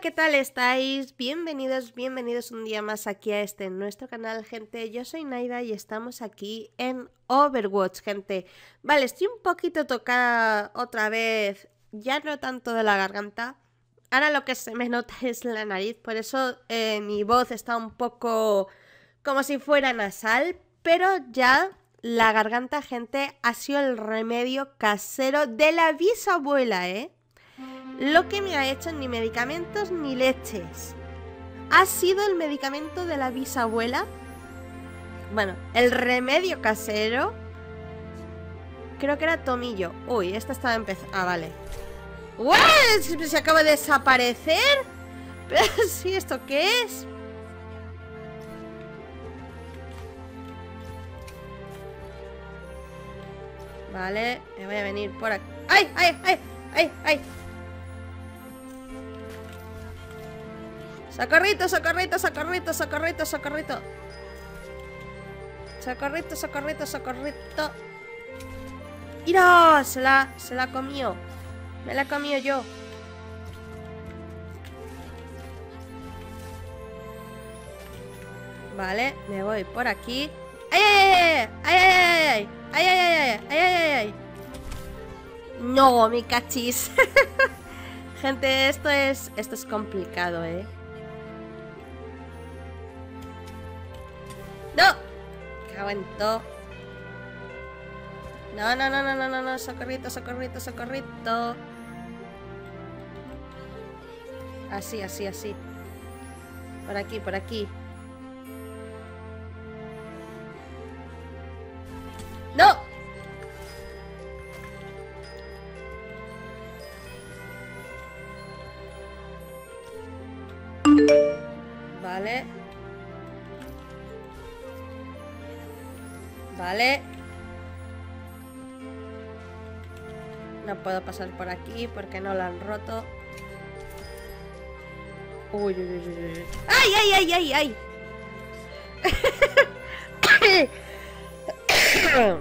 ¿qué tal estáis? Bienvenidos, bienvenidos un día más aquí a este nuestro canal, gente. Yo soy Naida y estamos aquí en Overwatch, gente. Vale, estoy un poquito tocada otra vez, ya no tanto de la garganta. Ahora lo que se me nota es la nariz, por eso eh, mi voz está un poco como si fuera nasal, pero ya la garganta, gente, ha sido el remedio casero de la bisabuela, ¿eh? Lo que me ha hecho ni medicamentos ni leches. Ha sido el medicamento de la bisabuela. Bueno, el remedio casero. Creo que era tomillo. Uy, esta estaba empezando. Ah, vale. ¡Uy! ¿Se acaba de desaparecer? Pero sí, ¿esto qué es? Vale, me voy a venir por aquí. ¡Ay, ay, ay! ¡Ay, ay! ¡Socorrito, socorrito, socorrito, socorrito, socorrito! Socorrito, socorrito, socorrito. ¡Mira! Se la, se la comió. Me la comió yo. Vale, me voy por aquí. ¡Ay, ay, ay! ¡Ay, ay, ay! ¡Ay, ay, ay! ¡Ay, ay, ay! ay! No, mi cachis. Gente, esto es, esto es complicado, ¿eh? No, no, no, no, no, no, no, socorrito, socorrito, socorrito. Así, así, así. Por aquí, por aquí. ¡No! Vale. Vale. No puedo pasar por aquí porque no lo han roto. Uy, uy, uy, uy. ¡Ay, ay, ay, ay, ay!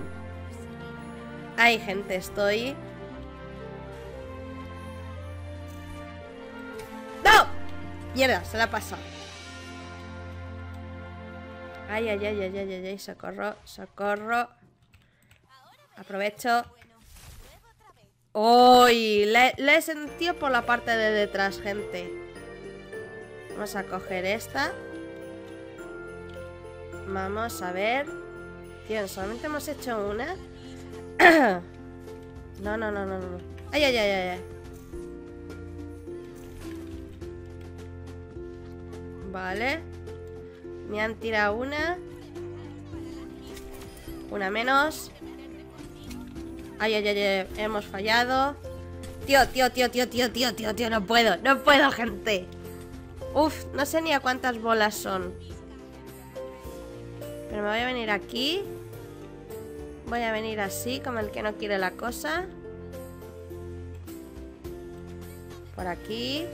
Ay, gente, estoy... ¡No! Mierda, se la pasado. Ay, ay, ay, ay, ay, ay, ay, socorro, socorro. Aprovecho. ¡Uy! Le, le he sentido por la parte de detrás, gente. Vamos a coger esta. Vamos a ver. Tío, solamente hemos hecho una. no, no, no, no, no. Ay, ay, ay, ay. Vale. Me han tirado una. Una menos. Ay, ay, ay, ay, hemos fallado. Tío, tío, tío, tío, tío, tío, tío, tío, no puedo, no puedo, gente. Uf, no sé ni a cuántas bolas son. Pero me voy a venir aquí. Voy a venir así, como el que no quiere la cosa. Por aquí.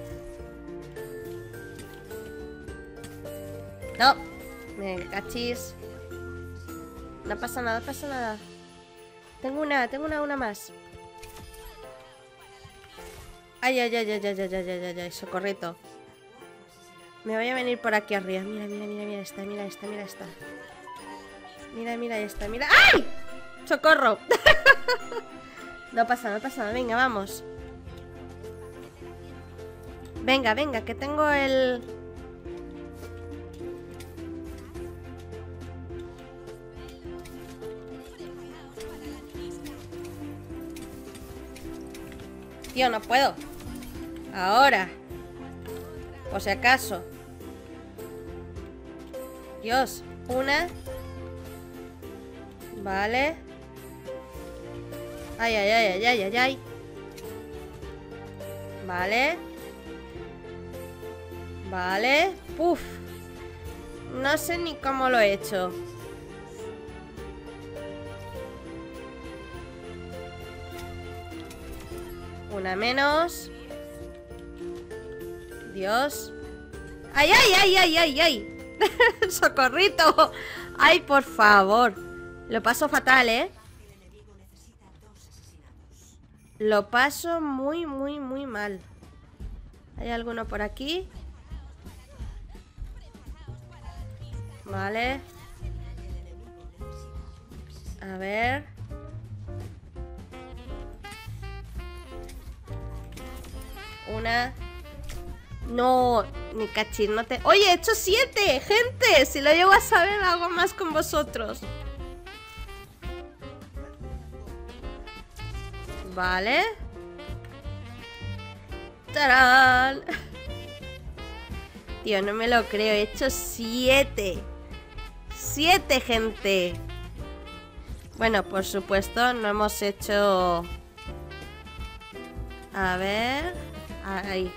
No. Me cachis. No pasa nada, no pasa nada. Tengo una, tengo una, una más. Ay, ay, ay, ay, ay, ay, ay, ay, ay, ay, socorrito. Me voy a venir por aquí arriba. Mira, mira, mira, mira esta, mira esta, mira esta. Mira, mira esta, mira. ¡Ay! ¡Socorro! no pasa, no pasa nada. Venga, vamos. Venga, venga, que tengo el... Tío, no puedo. Ahora. Por si acaso. Dios. Una. Vale. Ay, ay, ay, ay, ay, ay, ay. Vale. Vale. Puf. No sé ni cómo lo he hecho. Una menos. Dios. ¡Ay, ay, ay, ay, ay, ay! ¡Socorrito! ¡Ay, por favor! Lo paso fatal, ¿eh? Lo paso muy, muy, muy mal. ¿Hay alguno por aquí? Vale. A ver. Una. No, ni cachín, no te... Oye, he hecho siete, gente. Si lo llego a saber, hago más con vosotros. Vale. ¡Tarán! Tío, no me lo creo. He hecho siete. Siete, gente. Bueno, por supuesto, no hemos hecho... A ver... Ahí.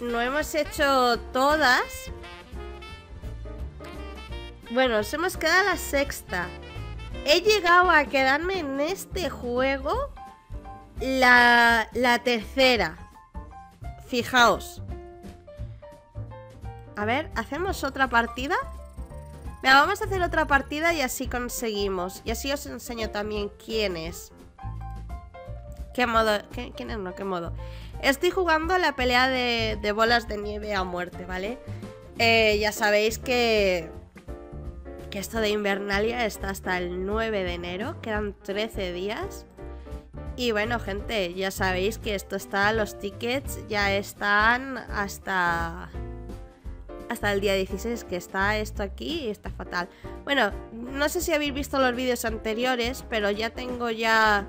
No hemos hecho todas. Bueno, nos hemos quedado la sexta. He llegado a quedarme en este juego la, tercera. Fijaos. A ver, ¿hacemos otra partida? Venga, vamos a hacer otra partida y así conseguimos. Y así os enseño también quién es. ¿Qué modo? ¿Quién es? No, ¿qué modo? Estoy jugando la pelea de, bolas de nieve a muerte, ¿vale? Eh, ya sabéis que, que esto de Invernalia está hasta el 9 de enero. Quedan 13 días. Y bueno, gente, ya sabéis que esto está, los tickets ya están hasta hasta el día 16, que está esto aquí y está fatal. Bueno, no sé si habéis visto los vídeos anteriores, pero ya tengo ya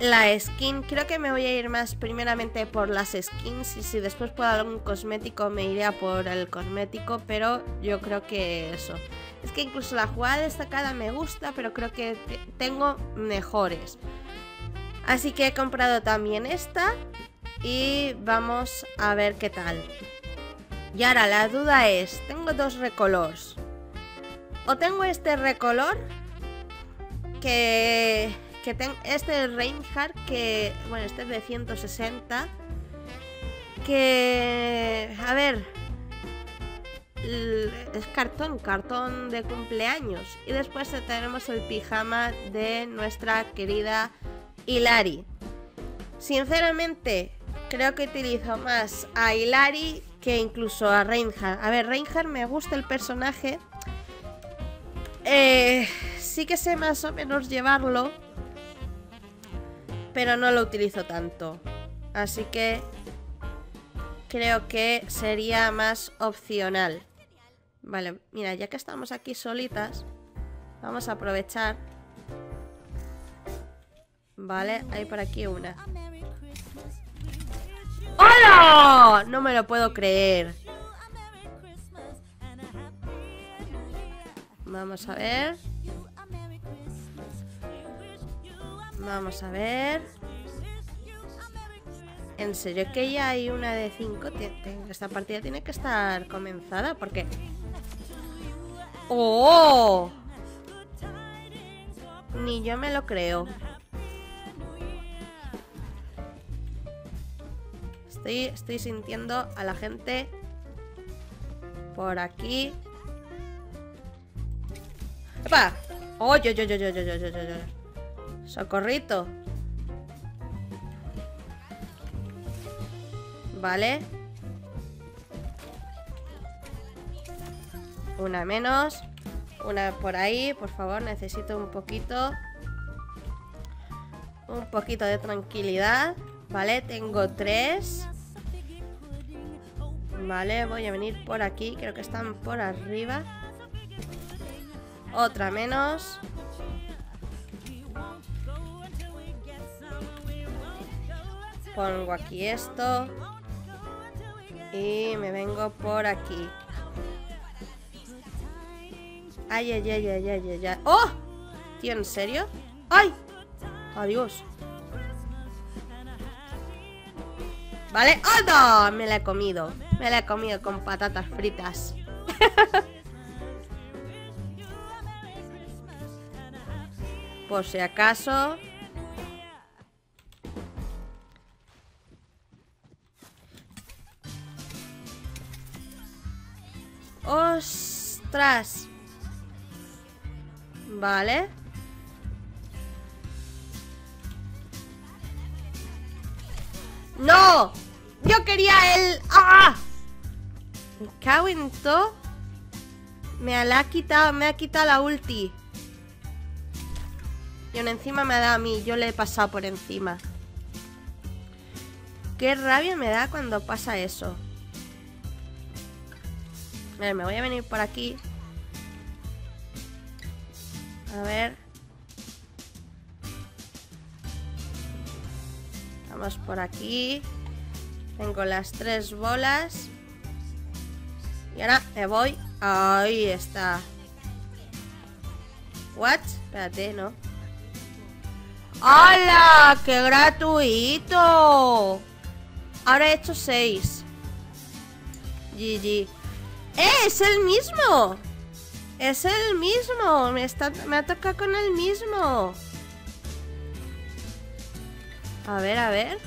la skin. Creo que me voy a ir más primeramente por las skins y si después puedo algún cosmético me iré por el cosmético, pero yo creo que eso. Es que incluso la jugada destacada me gusta, pero creo que tengo mejores. Así que he comprado también esta y vamos a ver qué tal. Y ahora la duda es, tengo dos recolors. O tengo este recolor que, que este Reinhardt que, bueno, este es de 160 que, a ver, es cartón, cartón de cumpleaños. Y después tenemos el pijama de nuestra querida Hilari. Sinceramente, creo que utilizo más a Hilari que incluso a Reinhardt. A ver, Reinhardt me gusta el personaje. Eh, sí que sé más o menos llevarlo. Pero no lo utilizo tanto. Así que creo que sería más opcional. Vale, mira, ya que estamos aquí solitas, vamos a aprovechar. Vale, hay por aquí una. ¡Hola! No me lo puedo creer. Vamos a ver. Vamos a ver. En serio que ya hay una de 5. Esta partida tiene que estar comenzada porque... ¡Oh! Ni yo me lo creo. Estoy, sintiendo a la gente por aquí. ¡Epa! ¡Oye, oye, oye, oye, oye, oye! ¡Socorrito! Vale. Una menos. Una por ahí, por favor, necesito un poquito. Un poquito de tranquilidad. Vale, tengo tres. Vale, voy a venir por aquí. Creo que están por arriba. Otra menos. Pongo aquí esto. Y me vengo por aquí. Ay, ay, ay, ay, ay, ay. ¡Oh! Tío, ¿en serio? ¡Ay! Adiós. ¿Vale? ¡Anda! Me la he comido. Me la he comido con patatas fritas. Por si acaso. Vale. ¡No! Yo quería el... ¡Ah! Me cago en todo. Me la ha quitado, me ha quitado la ulti. Y aún encima me ha dado a mí, yo le he pasado por encima. Qué rabia me da cuando pasa eso. Ver, me voy a venir por aquí. A ver. Vamos por aquí. Tengo las tres bolas. Y ahora me voy. Ahí está. ¿What? Espérate, ¿no? ¡Hala! ¡Qué gratuito! Ahora he hecho seis. GG. ¡Eh! ¡Es el mismo! ¡Es el mismo! Me, está, ha tocado con el mismo. A ver, a ver.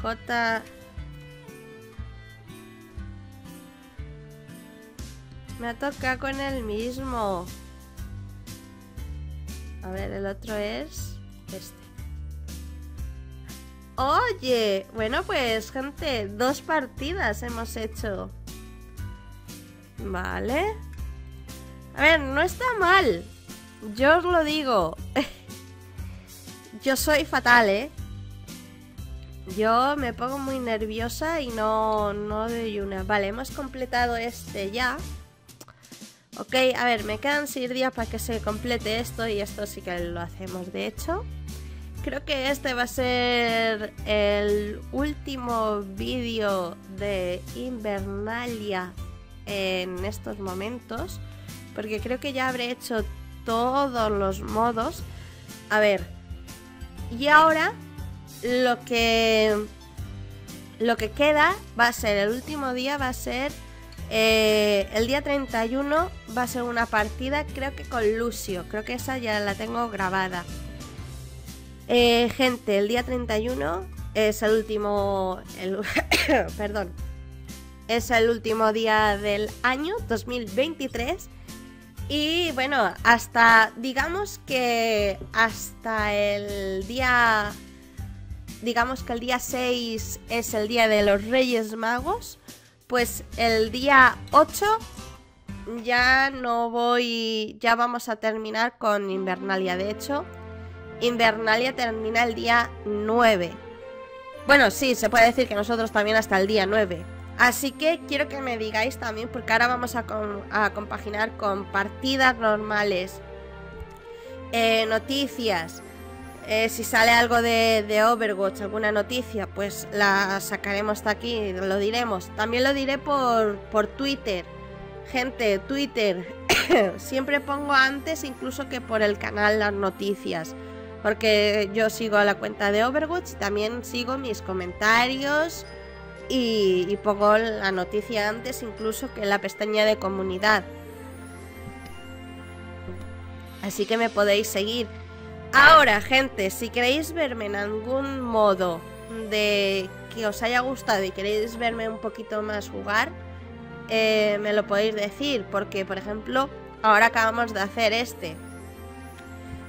J... Me ha tocado con el mismo. A ver, el otro es este. Oye, bueno pues gente, dos partidas hemos hecho. Vale. A ver, no está mal. Yo os lo digo. Yo soy fatal, ¿eh? Yo me pongo muy nerviosa y no, no doy una. Vale, hemos completado este ya. Ok, a ver, me quedan 6 días para que se complete esto y esto sí que lo hacemos de hecho. Creo que este va a ser el último vídeo de Invernalia en estos momentos. Porque creo que ya habré hecho todos los modos. A ver. Y ahora lo que lo que queda va a ser el último día va a ser eh, el día 31 va a ser una partida, creo que con Lucio. Creo que esa ya la tengo grabada. Eh, gente, el día 31 es el último. perdón. Es el último día del año 2023. Y bueno, hasta. Digamos que hasta el día. Digamos que el día 6 es el día de los Reyes Magos. Pues el día 8 ya no voy, ya vamos a terminar con Invernalia. De hecho, Invernalia termina el día 9. Bueno, sí, se puede decir que nosotros también hasta el día 9. Así que quiero que me digáis también, porque ahora vamos a, compaginar con partidas normales, eh, noticias, eh, si sale algo de, Overwatch, alguna noticia, pues la sacaremos hasta aquí, lo diremos. También lo diré por, por Twitter. Gente, Twitter, siempre pongo antes incluso que por el canal las noticias. Porque yo sigo la cuenta de Overwatch y también sigo mis comentarios y, pongo la noticia antes incluso que en la pestaña de comunidad. Así que me podéis seguir. Ahora, gente, si queréis verme en algún modo de que os haya gustado y queréis verme un poquito más jugar, eh, me lo podéis decir, porque por ejemplo, ahora acabamos de hacer este.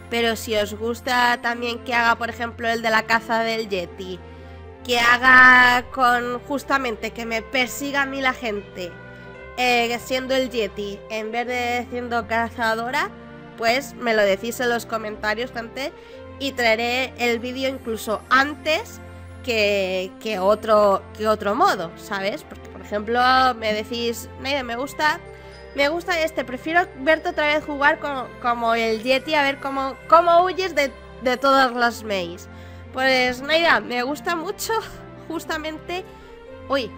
Pero si os gusta también que haga, por ejemplo, el de la caza del Yeti, que haga con justamente que me persiga a mí la gente eh, siendo el Yeti en vez de siendo cazadora, pues me lo decís en los comentarios, gente, y traeré el vídeo incluso antes que, otro, que otro modo, ¿sabes? Porque, por ejemplo, me decís, me gusta, me gusta este, prefiero verte otra vez jugar como, el Yeti, a ver cómo, cómo huyes de, de todas las maze. Pues, Naida, me gusta mucho, justamente... Uy,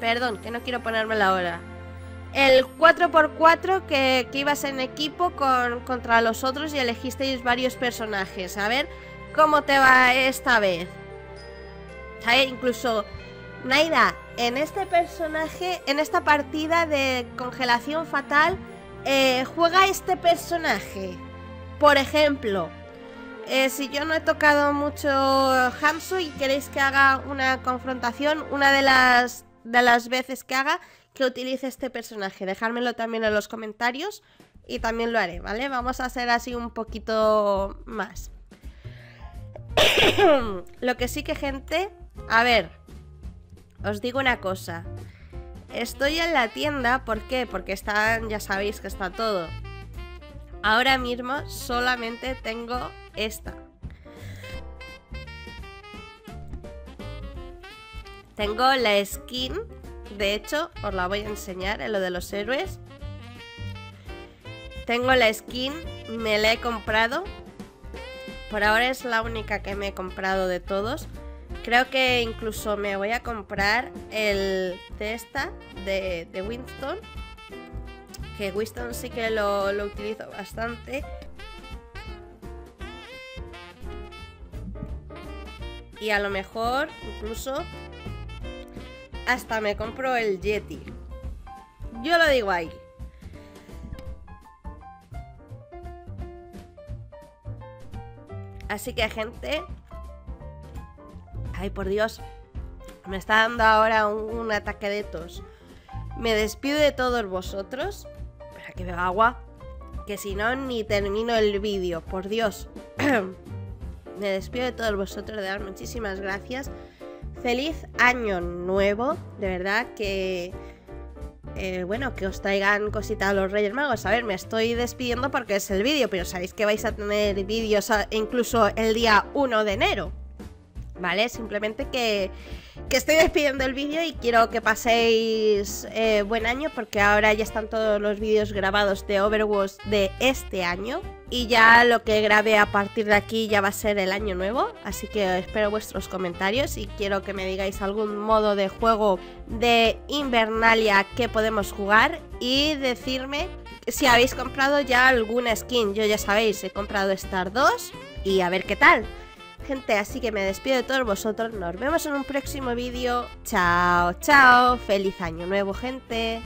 perdón, que no quiero ponerme la hora el 4x4 que, que ibas en equipo con, contra los otros y elegisteis varios personajes. A ver cómo te va esta vez. ¿Sabes? Incluso, Naida, en este personaje, en esta partida de congelación fatal, eh, juega este personaje. Por ejemplo, eh, si yo no he tocado mucho Hanzo y queréis que haga una confrontación, una de las, de las veces que haga que utilice este personaje. Dejármelo también en los comentarios y también lo haré, ¿vale? Vamos a hacer así un poquito más. lo que sí que, gente, A ver, os digo una cosa. Estoy en la tienda, ¿por qué? Porque están, ya sabéis que está todo. Ahora mismo solamente tengo esta. Tengo la skin, de hecho, os la voy a enseñar en lo de los héroes. Tengo la skin, me la he comprado. Por ahora es la única que me he comprado de todos. Creo que incluso me voy a comprar el de esta, de, Winston. Que Winston sí que lo, lo utilizo bastante. Y a lo mejor incluso hasta me compro el Yeti. Yo lo digo ahí. Así que gente, Ay, por Dios. Me está dando ahora un, ataque de tos. Me despido de todos vosotros. Para que beba agua. Que si no, ni termino el vídeo. Por Dios. Me despido de todos vosotros. De dar muchísimas gracias. Feliz año nuevo. De verdad que... Eh, bueno, que os traigan cositas a los Reyes Magos. A ver, me estoy despidiendo porque es el vídeo, pero sabéis que vais a tener vídeos incluso el día 1 de enero. ¿vale? Simplemente que, estoy despidiendo el vídeo y quiero que paséis eh, buen año porque ahora ya están todos los vídeos grabados de Overwatch de este año. Y ya lo que grabe a partir de aquí ya va a ser el año nuevo, así que espero vuestros comentarios y quiero que me digáis algún modo de juego de Invernalia que podemos jugar y decirme si habéis comprado ya alguna skin. Yo ya sabéis, he comprado Star 2 y a ver qué tal gente, así que me despido de todos vosotros. Nos vemos en un próximo vídeo. Chao, chao. Feliz año nuevo, gente.